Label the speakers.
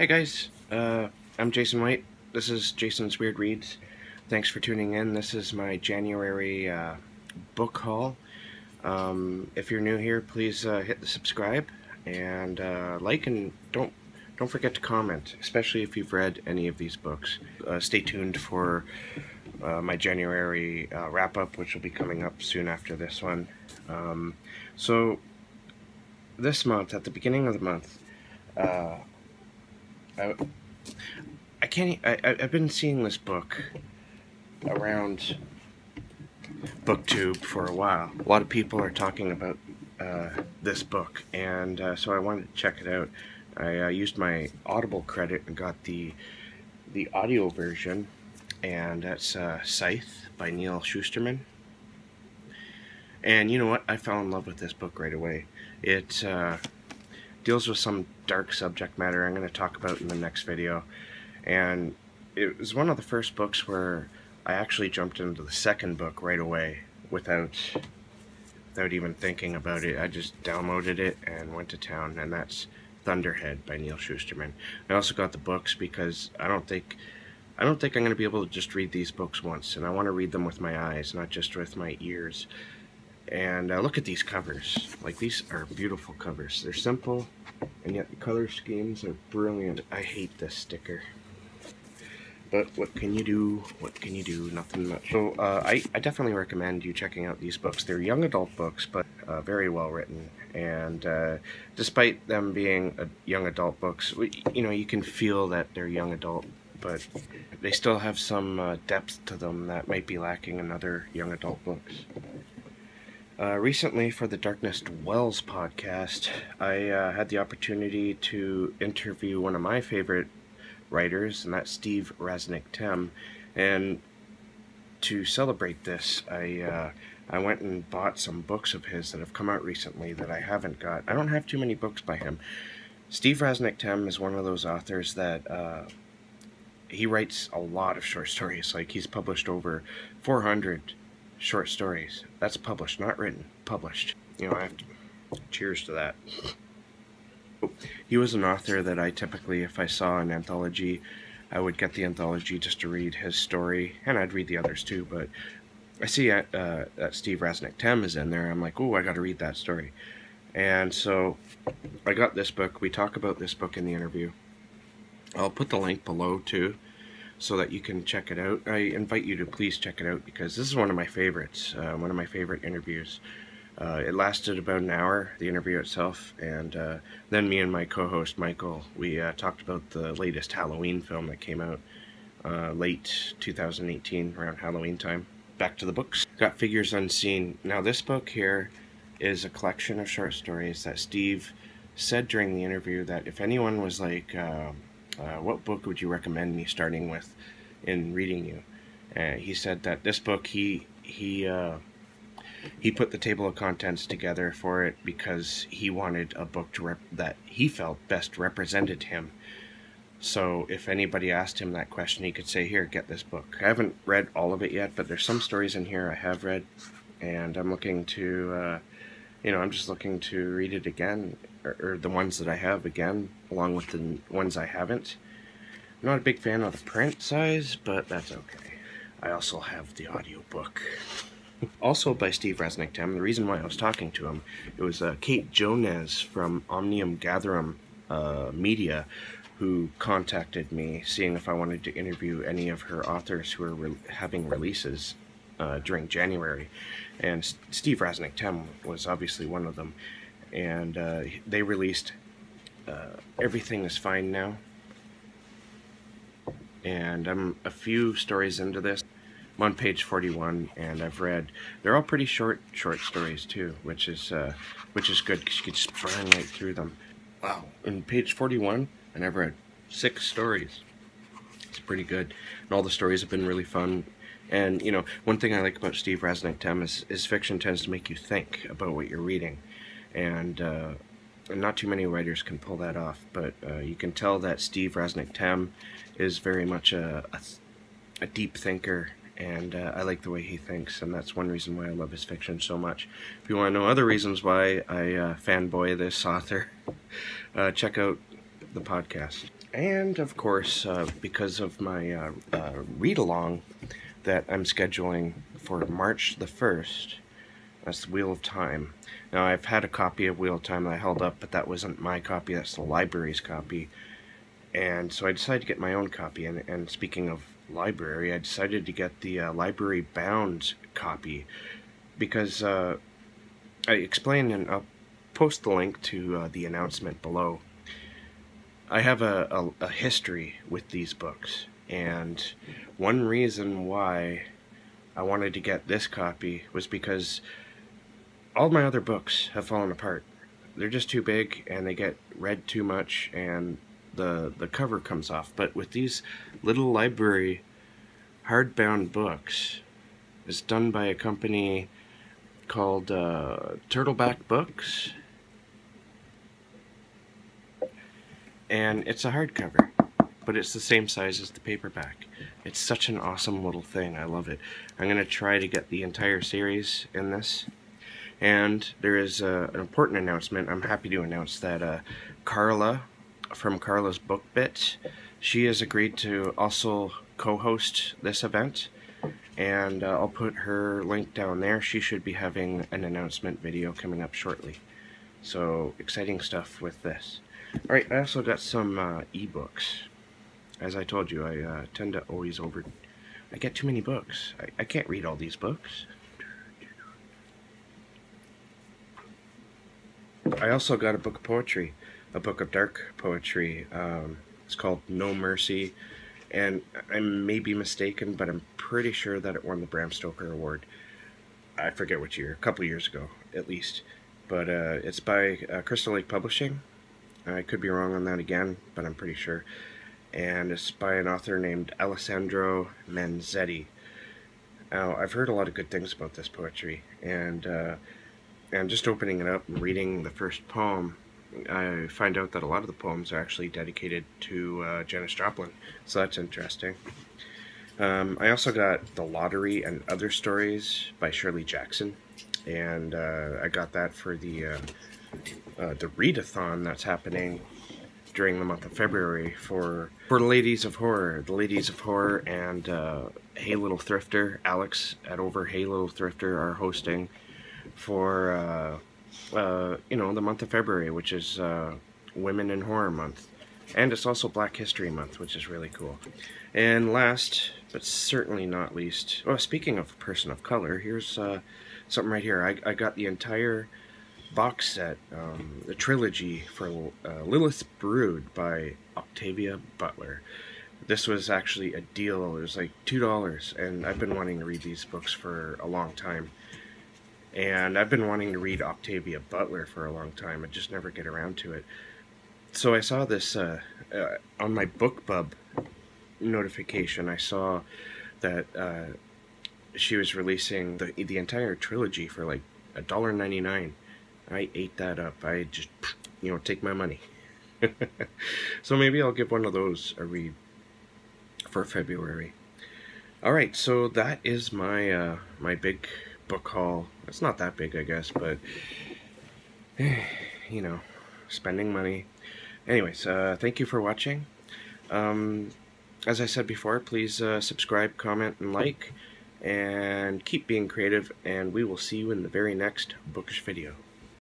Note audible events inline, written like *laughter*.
Speaker 1: Hey guys, uh, I'm Jason White. This is Jason's Weird Reads. Thanks for tuning in. This is my January uh, book haul. Um, if you're new here, please uh, hit the subscribe and uh, like and don't don't forget to comment, especially if you've read any of these books. Uh, stay tuned for uh, my January wrap up, which will be coming up soon after this one. Um, so this month, at the beginning of the month, I, I can't. I, I've been seeing this book around booktube for a while. A lot of people are talking about uh, this book, and uh, so I wanted to check it out. I uh, used my Audible credit and got the the audio version, and that's uh, Scythe by Neal Shusterman. And you know what? I fell in love with this book right away. It uh, deals with some dark subject matter I'm going to talk about in the next video. And it was one of the first books where I actually jumped into the second book right away without without even thinking about it. I just downloaded it and went to town, and that's Thunderhead by Neal Shusterman. I also got the books because I don't think I don't think I'm going to be able to just read these books once, and I want to read them with my eyes, not just with my ears. And uh, look at these covers. Like, these are beautiful covers. They're simple, and yet the color schemes are brilliant. I hate this sticker. But what can you do? What can you do? Nothing much. So uh, I, I definitely recommend you checking out these books. They're young adult books, but uh, very well written. And uh, despite them being young adult books, you know, you can feel that they're young adult, but they still have some uh, depth to them that might be lacking in other young adult books. Uh, recently, for the Darkness Dwells podcast, I uh, had the opportunity to interview one of my favorite writers, and that's Steve Rasnic Tem. And to celebrate this, I uh, I went and bought some books of his that have come out recently that I haven't got. I don't have too many books by him. Steve Rasnic Tem is one of those authors that uh, he writes a lot of short stories. Like he's published over 400 short stories. That's published, not written. Published. You know, I have to. Cheers to that. He was an author that I typically, if I saw an anthology, I would get the anthology just to read his story, and I'd read the others too. But I see uh, that Steve Rasnic Tem is in there. I'm like, oh, I got to read that story. And so I got this book. We talk about this book in the interview. I'll put the link below too so that you can check it out. I invite you to please check it out because this is one of my favorites, uh, one of my favorite interviews. Uh, it lasted about an hour, the interview itself, and uh, then me and my co-host Michael, we uh, talked about the latest Halloween film that came out uh, late 2018, around Halloween time. Back to the books. Got Figures Unseen. Now this book here is a collection of short stories that Steve said during the interview that if anyone was like, um, uh, what book would you recommend me starting with in reading you? Uh, he said that this book he he uh, he put the table of contents together for it because he wanted a book to that he felt best represented him. So if anybody asked him that question, he could say, "Here, get this book." I haven't read all of it yet, but there's some stories in here I have read, and I'm looking to, uh, you know, I'm just looking to read it again or, the ones that I have again, along with the ones I haven't. I'm not a big fan of the print size, but that's okay. I also have the audiobook. *laughs* also by Steve Rasnic Tem. The reason why I was talking to him, it was uh, Kate Jones from Omnium Gatherum uh, Media who contacted me, seeing if I wanted to interview any of her authors who are re having releases uh, during January. And S Steve Rasnic Tem was obviously one of them and uh, they released uh, Everything is Fine Now. And I'm a few stories into this. I'm on page 41, and I've read. They're all pretty short, short stories too, which is uh, which is good because you can just burn right through them. Wow! In page 41, and I've read six stories. It's pretty good, and all the stories have been really fun. And you know, one thing I like about Steve Rasnic Tem is his fiction tends to make you think about what you're reading and uh, not too many writers can pull that off, but uh, you can tell that Steve Rasnic Tem is very much a, a, a deep thinker, and uh, I like the way he thinks, and that's one reason why I love his fiction so much. If you want to know other reasons why I uh, fanboy this author, *laughs* uh, check out the podcast. And of course, uh, because of my uh, uh, read along that I'm scheduling for March the 1st, that's the Wheel of Time. Now, I've had a copy of Wheel of Time that I held up, but that wasn't my copy, that's the library's copy. And so I decided to get my own copy. And, and speaking of library, I decided to get the uh, library bound copy because uh, I explained, and I'll post the link to uh, the announcement below. I have a, a, a history with these books, and one reason why I wanted to get this copy was because all my other books have fallen apart. They're just too big and they get read too much and the the cover comes off. But with these little library hardbound books, it's done by a company called uh, Turtleback Books. And it's a hardcover, but it's the same size as the paperback. It's such an awesome little thing. I love it. I'm going to try to get the entire series in this. And there is uh, an important announcement. I'm happy to announce that uh, Carla from Carla's Book Bit, she has agreed to also co-host this event. And uh, I'll put her link down there. She should be having an announcement video coming up shortly. So, exciting stuff with this. Alright, I also got some uh, ebooks. As I told you, I uh, tend to always over... I get too many books. I, I can't read all these books. I also got a book of poetry, a book of dark poetry. Um, it's called No Mercy, and I may be mistaken, but I'm pretty sure that it won the Bram Stoker Award. I forget which year, a couple years ago, at least. But uh, it's by uh, Crystal Lake Publishing. I could be wrong on that again, but I'm pretty sure. And it's by an author named Alessandro Manzetti. Now, I've heard a lot of good things about this poetry, and uh, and just opening it up and reading the first poem, I find out that a lot of the poems are actually dedicated to uh, Janis Joplin, so that's interesting. Um, I also got The Lottery and Other Stories by Shirley Jackson, and uh, I got that for the uh, uh the readathon that's happening during the month of February for for Ladies of Horror. The Ladies of Horror and uh, Hey Little Thrifter, Alex at Over Hey Little Thrifter are hosting for uh, uh, you know the month of February, which is uh, Women in Horror Month, and it's also Black History Month, which is really cool. And last, but certainly not least, well, speaking of person of color, here's uh, something right here. I, I got the entire box set, um, the trilogy for uh, Lilith Brood by Octavia Butler. This was actually a deal. It was like $2, and I've been wanting to read these books for a long time. And I've been wanting to read Octavia Butler for a long time. I just never get around to it. So I saw this uh, uh, on my BookBub notification. I saw that uh, she was releasing the the entire trilogy for like a dollar ninety nine. I ate that up. I just you know take my money. *laughs* so maybe I'll give one of those a read for February. All right, so that is my uh, my big book haul. It's not that big, I guess, but you know, spending money. Anyways, uh, thank you for watching. Um, as I said before, please uh, subscribe, comment, and like, and keep being creative, and we will see you in the very next bookish video.